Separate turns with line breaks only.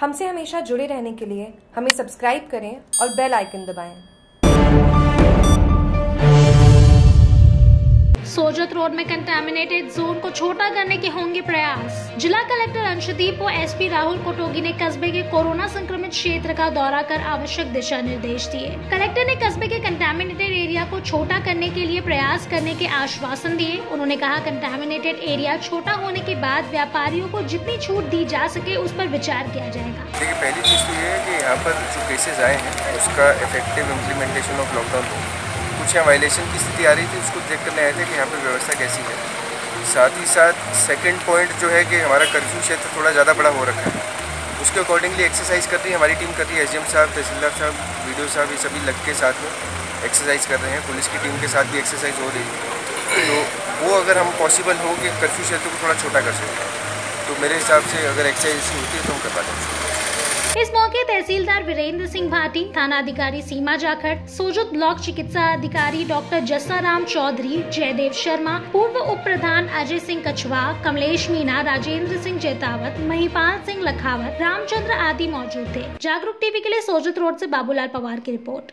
हमसे हमेशा जुड़े रहने के लिए हमें सब्सक्राइब करें और बेल आइकन दबाएँ।
सोजत रोड में कंटेमिनेटेड जोन को छोटा करने के होंगे प्रयास जिला कलेक्टर अंशदीप व एसपी राहुल कोटोगी ने कस्बे के कोरोना संक्रमित क्षेत्र का दौरा कर आवश्यक दिशा निर्देश दिए कलेक्टर ने कस्बे के कंटेमिनेटेड को छोटा करने के लिए प्रयास करने के आश्वासन दिए। उन्होंने कहा कंटेमिनेटेड एरिया छोटा होने के बाद व्यापारियों को जितनी छूट दी जा सके, उस पर विचार किया जाएगा।
देखिए, पहली चीज़ तो ये है कि यहाँ पर जो केसेज आए हैं, उसका इफ़ेक्टिव इम्प्लीमेंटेशन ऑफ़ लॉकडाउन हो। कुछ यहाँ वायलेशन की स्थिति आ रही थी, उसको देख करने आए थे कि यहाँ पर व्यवस्था कैसी है। साथ ही साथ सेकेंड पॉइंट जो है कि हमारा कर्फ्यू क्षेत्र थोड़ा ज़्यादा बड़ा हो रखा है। उसके अकॉर्डिंगली एक्सरसाइज कर रही है, हमारी टीम कर रही है एस साहब, तहसीलदार साहब वीडियो साहब, ये सभी लग के साथ में एक्सरसाइज कर रहे हैं। पुलिस की टीम के साथ भी एक्सरसाइज हो रही है। तो वो अगर हम पॉसिबल हो कि कर्फ्यू क्षेत्र को थोड़ा छोटा कर सकें तो मेरे हिसाब से अगर एक्सरसाइज होती है तो हम कर पाते हैं
इस मौके तहसीलदार वीरेंद्र सिंह भाटी थाना अधिकारी सीमा जाखड़, सोजत ब्लॉक चिकित्सा अधिकारी डॉक्टर जस्सा चौधरी, जयदेव शर्मा, पूर्व उप प्रधान अजय सिंह कछवा कमलेश मीना राजेंद्र सिंह जैतावत महिपाल सिंह लखावत, रामचंद्र आदि मौजूद थे। जागरूक टीवी के लिए सोजत रोड ऐसी बाबूलाल पवार की रिपोर्ट।